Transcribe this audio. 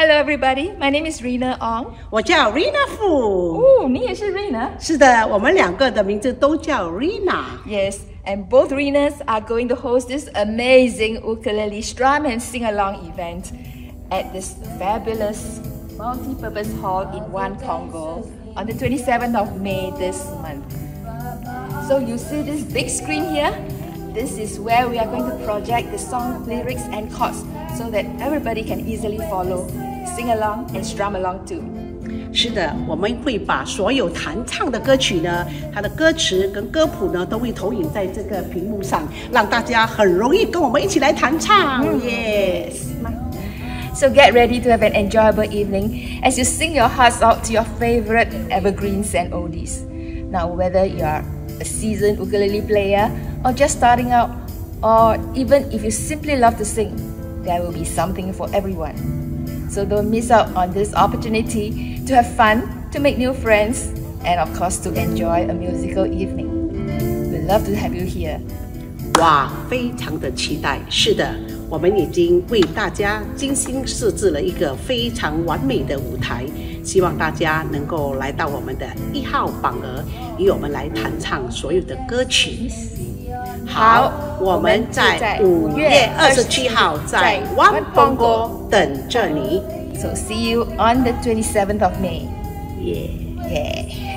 Hello, everybody. My name is Rina Ong. 我叫 Rina Fu。哦，你也是 Rina？是的，我们两个的名字都叫 Rina。Yes. And both Rinas are going to host this amazing ukulele strum and sing along event at this fabulous multi purpose hall in One Punggol on the 27th of May this month. So, you see this big screen here? This is where we are going to project the song lyrics and chords so that everybody can easily follow sing along and strum along too. 是的，我们会把所有弹唱的歌曲呢，它的歌词跟歌谱呢，都会投影在这个屏幕上，让大家很容易跟我们一起来弹唱。Yes。 So get ready to have an enjoyable evening as you sing your hearts out to your favorite evergreens and oldies. Now, whether you are a seasoned ukulele player or just starting out, or even if you simply love to sing, there will be something for everyone. So don't miss out on this opportunity to have fun, to make new friends, and of course to enjoy a musical evening. We love to have you here. 哇，非常的期待。是的，我们已经为大家精心设置了一个非常完美的舞台，希望大家能够来到我们的一号榜儿，与我们来弹唱所有的歌曲。好，我们在五月二十七号在 One Pongo 等着你。So see you on the twenty seventh of May. 耶、Yeah.